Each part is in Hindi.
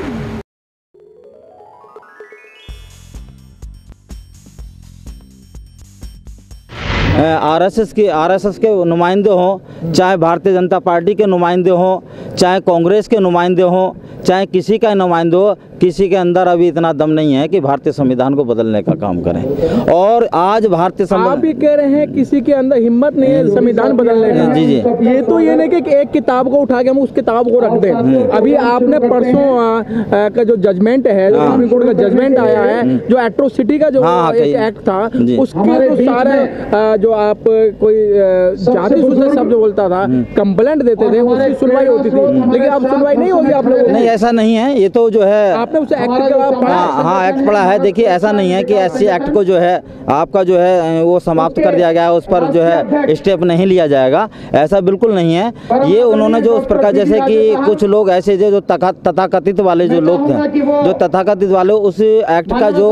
Thank you. आरएसएस के आरएसएस के नुमाइंदे हों चाहे भारतीय जनता पार्टी के नुमाइंदे हों चाहे कांग्रेस के नुमाइंदे हों चाहे किसी का नुमाइंदे हो किसी के अंदर अभी इतना दम नहीं है कि भारतीय संविधान को बदलने का काम करें। और आज भारतीय आप भी कह रहे हैं किसी के अंदर हिम्मत नहीं है संविधान बदलने का। जी, जी। ये तो ये नहीं कि एक किताब को उठा के हम उस किताब को रख दें। अभी आपने परसों का जो जजमेंट है जो सुप्रीम कोर्ट का जजमेंट आया है जो एट्रोसिटी का जो हाँ, हाँ। एक्ट था उसके सारे आ, जो आप कोई जाति सूचना शब्द बोलता था कंप्लेंट देते थे उसकी सुनवाई होती थी। लेकिन अब सुनवाई नहीं होगी आप लोगों नहीं ऐसा नहीं है। ये तो जो है आपने उसे एक्ट पढ़ा हाँ हाँ एक्ट पड़ा है। देखिए ऐसा नहीं है कि एस एक्ट को जो है आपका जो है वो समाप्त कर दिया गया है उस पर जो है स्टेप नहीं लिया जाएगा। ऐसा बिल्कुल नहीं है। ये उन्होंने जो उस प्रकार जैसे कि कुछ लोग ऐसे थे जो तथाकथित वाले जो लोग थे जो तथाकथित वाले उस एक्ट का जो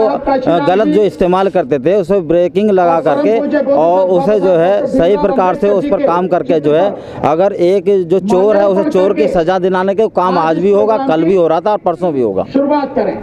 गलत जो इस्तेमाल करते थे उसे ब्रेकिंग लगा करके और उसे जो है सही प्रकार से उस पर काम करके जो है, अगर एक जो चोर है, उसे चोर की सजा दिलाने के काम आज भी होगा, कल भी हो रहा था और परसों भी होगा। शुरुआत करें।